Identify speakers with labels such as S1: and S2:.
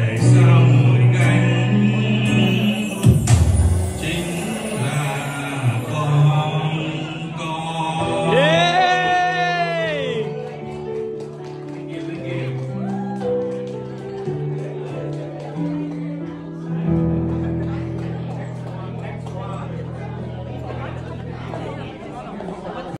S1: day.